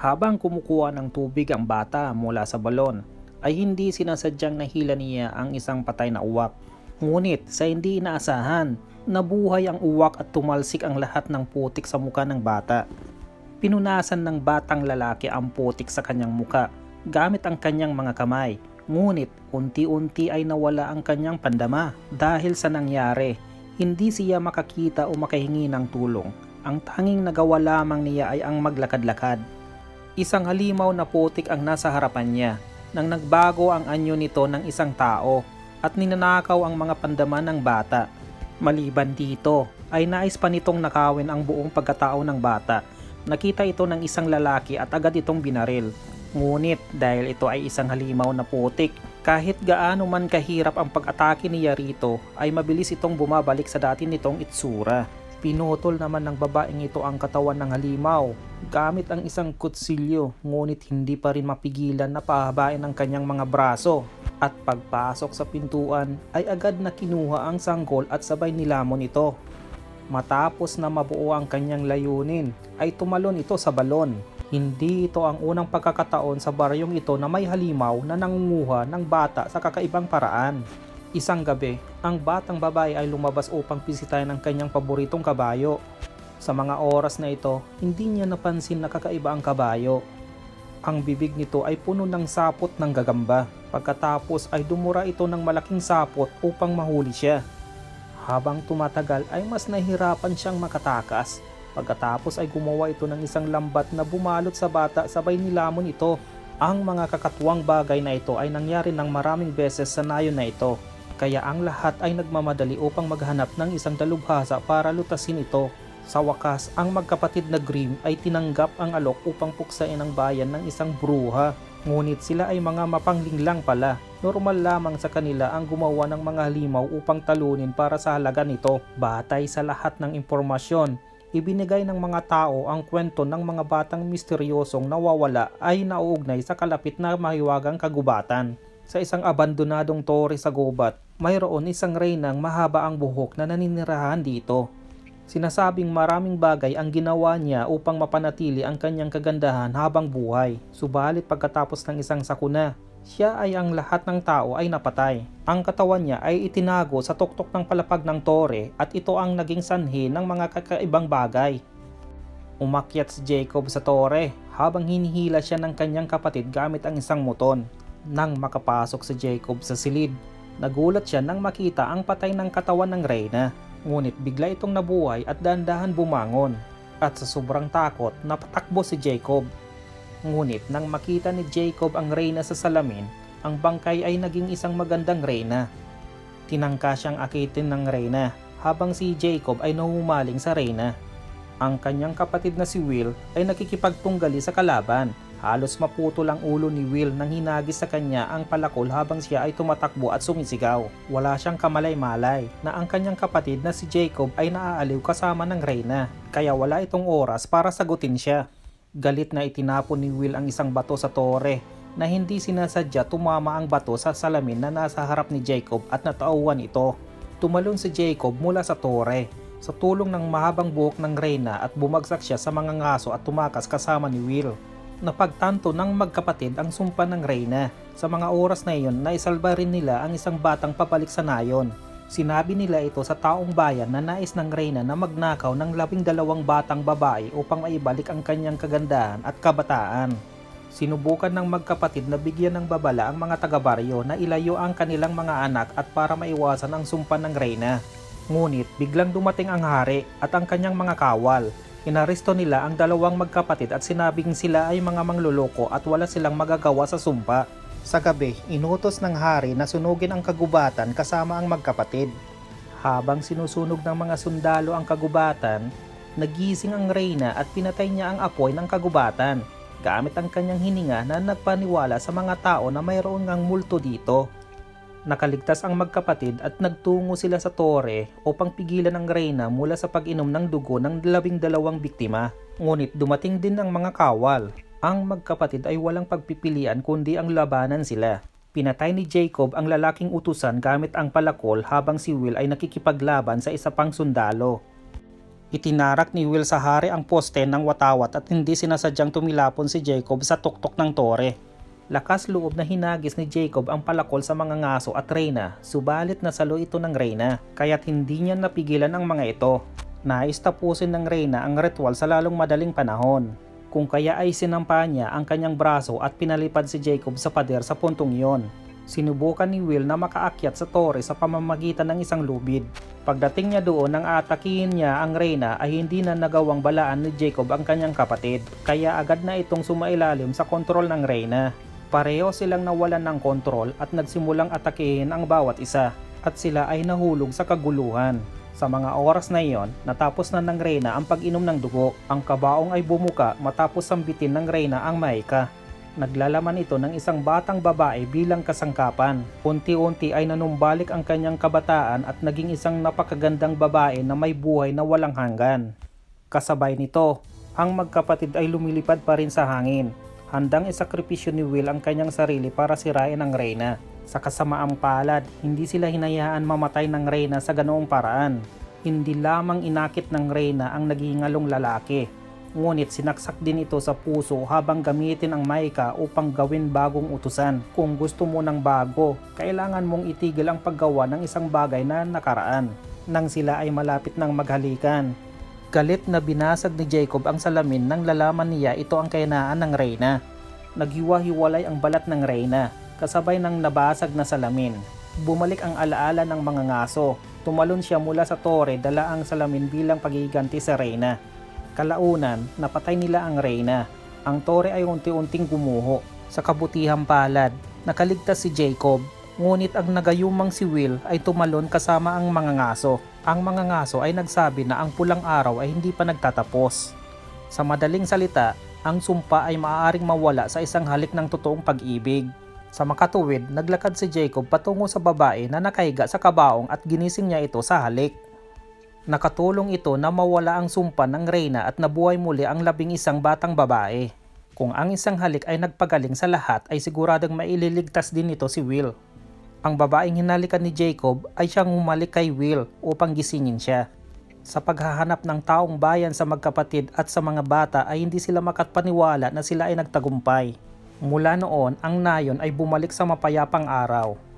Habang kumukuha ng tubig ang bata mula sa balon, ay hindi sinasadyang nahila niya ang isang patay na uwak. Ngunit sa hindi inaasahan, nabuhay ang uwak at tumalsik ang lahat ng putik sa muka ng bata. Pinunasan ng batang lalaki ang putik sa kanyang muka gamit ang kanyang mga kamay. Ngunit unti-unti ay nawala ang kanyang pandama dahil sa nangyari. Hindi siya makakita o makahingi ng tulong. Ang tanging nagawa lamang niya ay ang maglakad-lakad. Isang halimaw na putik ang nasa harapan niya nang nagbago ang anyo nito ng isang tao at ninanakaw ang mga pandaman ng bata. Maliban dito ay nais pa nitong nakawin ang buong pagkatao ng bata. Nakita ito ng isang lalaki at agad itong binaril. Ngunit dahil ito ay isang halimaw na putik, kahit gaano man kahirap ang pag-atake niya rito ay mabilis itong bumabalik sa dati nitong itsura. Pinutol naman ng babaeng ito ang katawan ng halimaw gamit ang isang kutsilyo ngunit hindi pa rin mapigilan na pahabain ang kanyang mga braso at pagpasok sa pintuan ay agad na kinuha ang sanggol at sabay nilamon ito. Matapos na mabuo ang kanyang layunin ay tumalon ito sa balon. Hindi ito ang unang pagkakataon sa baryong ito na may halimaw na nangunguha ng bata sa kakaibang paraan. Isang gabi, ang batang babae ay lumabas upang bisitahin ang kanyang paboritong kabayo. Sa mga oras na ito, hindi niya napansin na kakaiba ang kabayo. Ang bibig nito ay puno ng sapot ng gagamba. Pagkatapos ay dumura ito ng malaking sapot upang mahuli siya. Habang tumatagal ay mas nahirapan siyang makatakas. Pagkatapos ay gumawa ito ng isang lambat na bumalot sa bata sabay nilamon ito. Ang mga kakatuwang bagay na ito ay nangyari ng maraming beses sa nayon na ito. Kaya ang lahat ay nagmamadali upang maghanap ng isang dalubhasa para lutasin ito. Sa wakas, ang magkapatid na Grimm ay tinanggap ang alok upang puksain ang bayan ng isang bruha. Ngunit sila ay mga mapanglinglang pala. Normal lamang sa kanila ang gumawa ng mga halimaw upang talunin para sa halaga nito. Batay sa lahat ng impormasyon, ibinigay ng mga tao ang kwento ng mga batang misteryosong nawawala ay nauugnay sa kalapit na mahiwagang kagubatan. Sa isang abandonadong tore sa gubat, mayroon isang reynang mahaba ang buhok na naninirahan dito. Sinasabing maraming bagay ang ginawa niya upang mapanatili ang kanyang kagandahan habang buhay. Subalit pagkatapos ng isang sakuna, siya ay ang lahat ng tao ay napatay. Ang katawan niya ay itinago sa tuktok ng palapag ng tore at ito ang naging sanhi ng mga kakaibang bagay. Umakyat si Jacob sa tore habang hinihila siya ng kanyang kapatid gamit ang isang muton. Nang makapasok si Jacob sa silid, nagulat siya nang makita ang patay ng katawan ng Reyna. Ngunit bigla itong nabuhay at dahan-dahan bumangon. At sa sobrang takot, napatakbo si Jacob. Ngunit nang makita ni Jacob ang reyna sa salamin, ang bangkay ay naging isang magandang reyna. Tinangka siyang akitin ng reyna habang si Jacob ay nahumaling sa reyna. Ang kanyang kapatid na si Will ay nakikipagtunggali sa kalaban Halos maputol ang ulo ni Will nang hinagis sa kanya ang palakol habang siya ay tumatakbo at sumisigaw. Wala siyang kamalay-malay na ang kanyang kapatid na si Jacob ay naaaliw kasama ng Reyna kaya wala itong oras para sagutin siya. Galit na itinapon ni Will ang isang bato sa tore na hindi sinasadya tumama ang bato sa salamin na nasa harap ni Jacob at natauhan ito. Tumalon si Jacob mula sa tore sa tulong ng mahabang buhok ng Reyna at bumagsak siya sa mga ngaso at tumakas kasama ni Will napagtanto ng magkapatid ang sumpa ng Reyna. Sa mga oras na iyon, naisalba rin nila ang isang batang papalik sa nayon. Sinabi nila ito sa taong bayan na nais ng Reyna na magnakaw ng labing dalawang batang babae upang maibalik ang kanyang kagandahan at kabataan. Sinubukan ng magkapatid na bigyan ng babala ang mga taga-baryo na ilayo ang kanilang mga anak at para maiwasan ang sumpa ng Reyna. Ngunit biglang dumating ang hari at ang kanyang mga kawal Inaresto nila ang dalawang magkapatid at sinabing sila ay mga mangluloko at wala silang magagawa sa sumpa. Sa gabi, inutos ng hari na sunugin ang kagubatan kasama ang magkapatid. Habang sinusunog ng mga sundalo ang kagubatan, nagising ang reyna at pinatay niya ang apoy ng kagubatan gamit ang kanyang hininga na nagpaniwala sa mga tao na mayroon ngang multo dito. Nakaligtas ang magkapatid at nagtungo sila sa tore upang pigilan ang reyna mula sa pag-inom ng dugo ng labing dalawang biktima. Ngunit dumating din ang mga kawal. Ang magkapatid ay walang pagpipilian kundi ang labanan sila. Pinatay ni Jacob ang lalaking utusan gamit ang palakol habang si Will ay nakikipaglaban sa isa pang sundalo. Itinarak ni Will sa hari ang poste ng watawat at hindi sinasadyang tumilapon si Jacob sa tuktok ng tore. Lakas loob na hinagis ni Jacob ang palakol sa mga ngaso at Reyna, subalit nasalo ito ng Reyna, kaya't hindi niya napigilan ang mga ito. Nais tapusin ng Reyna ang ritual sa lalong madaling panahon. Kung kaya ay sinampa niya ang kanyang braso at pinalipad si Jacob sa pader sa puntong iyon. Sinubukan ni Will na makaakyat sa tore sa pamamagitan ng isang lubid. Pagdating niya doon nang aatakihin niya ang Reyna ay hindi na nagawang balaan ni Jacob ang kanyang kapatid, kaya agad na itong sumailalim sa kontrol ng Reyna. Pareho silang nawalan ng kontrol at nagsimulang atakihin ang bawat isa at sila ay nahulog sa kaguluhan. Sa mga oras na iyon, natapos na ng Reyna ang pag-inom ng dugo. Ang kabaong ay bumuka matapos sambitin ng Reyna ang Maika. Naglalaman ito ng isang batang babae bilang kasangkapan. Unti-unti ay nanumbalik ang kanyang kabataan at naging isang napakagandang babae na may buhay na walang hanggan. Kasabay nito, ang magkapatid ay lumilipad pa rin sa hangin. Handang isakripisyo ni Will ang kanyang sarili para sirain ang Reyna. Sa kasamaang palad, hindi sila hinayaan mamatay ng Reyna sa ganoong paraan. Hindi lamang inakit ng Reyna ang naghihingalong lalaki, ngunit sinaksak din ito sa puso habang gamitin ang maika upang gawin bagong utusan. Kung gusto mo ng bago, kailangan mong itigil ang paggawa ng isang bagay na nakaraan. Nang sila ay malapit ng maghalikan. Galit na binasag ni Jacob ang salamin nang lalaman niya ito ang kainaan ng Reyna. Naghiwa-hiwalay ang balat ng Reyna, kasabay ng nabasag na salamin. Bumalik ang alaala ng mga ngaso. Tumalon siya mula sa tore dala ang salamin bilang pagiganti sa Reyna. Kalaunan, napatay nila ang Reyna. Ang tore ay unti-unting gumuho. Sa kabutihang palad, nakaligtas si Jacob. Ngunit ang nagayumang si Will ay tumalon kasama ang mga ngaso. Ang mga ngaso ay nagsabi na ang pulang araw ay hindi pa nagtatapos. Sa madaling salita, ang sumpa ay maaaring mawala sa isang halik ng totoong pag-ibig. Sa makatuwid, naglakad si Jacob patungo sa babae na nakahiga sa kabaong at ginising niya ito sa halik. Nakatulong ito na mawala ang sumpa ng Reyna at nabuhay muli ang labing isang batang babae. Kung ang isang halik ay nagpagaling sa lahat ay siguradong maililigtas din ito si Will. Ang babaeng hinalikan ni Jacob ay siyang humalik kay Will upang gisingin siya. Sa paghahanap ng taong bayan sa magkapatid at sa mga bata ay hindi sila makatpaniwala na sila ay nagtagumpay. Mula noon, ang nayon ay bumalik sa mapayapang araw